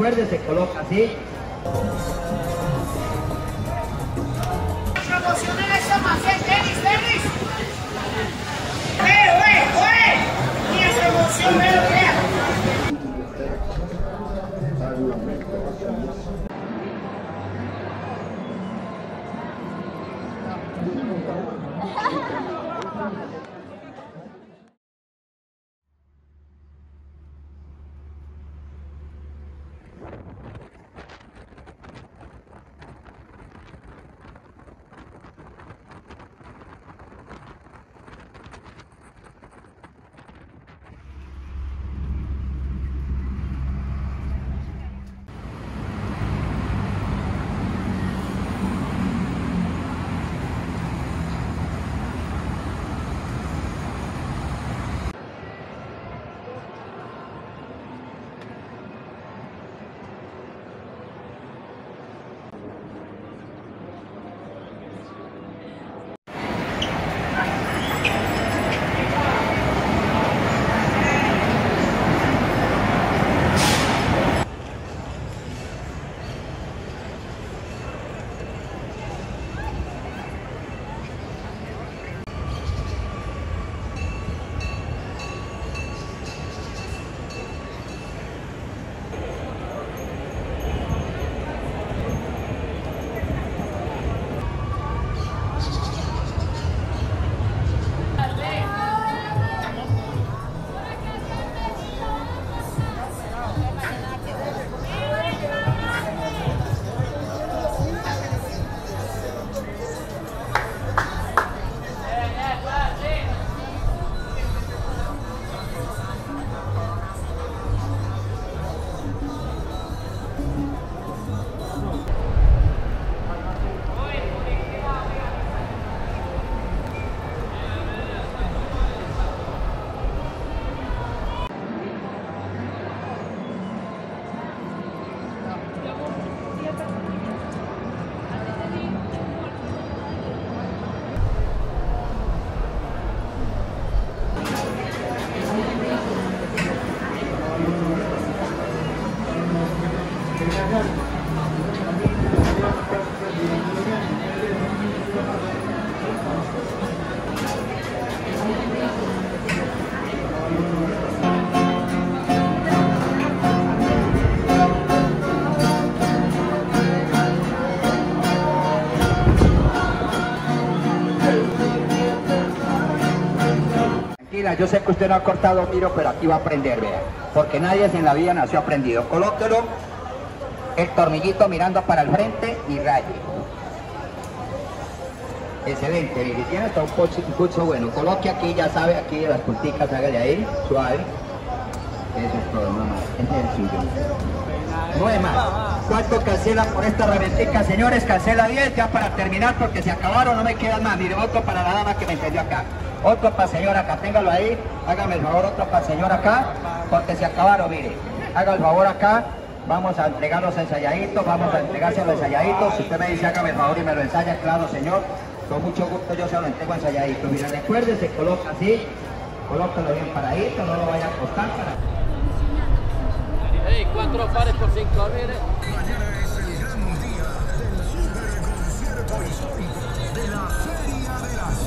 recuerde, se coloca así. Esa maceta, tenis, tenis. ¡Eh, güey, güey! Ve lo que Tranquila, yo sé que usted no ha cortado miro, pero aquí va a aprender, vea. Porque nadie en la vida nació aprendido. Colóquelo, el tornillito mirando para el frente y raye. Excelente, mire, tiene hasta un pulso, bueno. Coloque aquí, ya sabe, aquí las punticas, hágale ahí, suave. Eso es todo, mamá. Ese es el suyo. No más. ¿Cuánto cancela por esta reventica, señores? Cancela 10 ya para terminar porque se acabaron, no me quedan más. Mire, otro para la dama que me entendió acá. Otro para señor acá, téngalo ahí. Hágame el favor, otro para señor acá, porque se acabaron, mire. Haga el favor acá. Vamos a entregar los ensayaditos, vamos a entregarse los ensayaditos. Si usted me dice, hágame el favor y me lo ensaya, claro, señor. Con mucho gusto yo se lo entrego ensayadito. Mira, recuerde, se coloca así. Colócalo bien paradito, no lo vaya a costar para... Hey, cuatro pares por cinco, mire. Mañana es el gran día del super concierto histórico de la Feria de las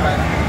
Gracias.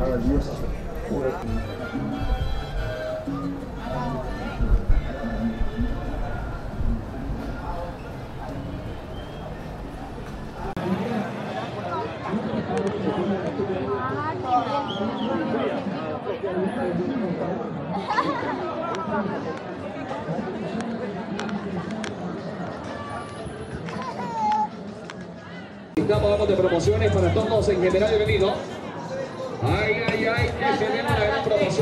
a de promociones para todos en general bienvenido. Ay, ay, ay, que se den gran.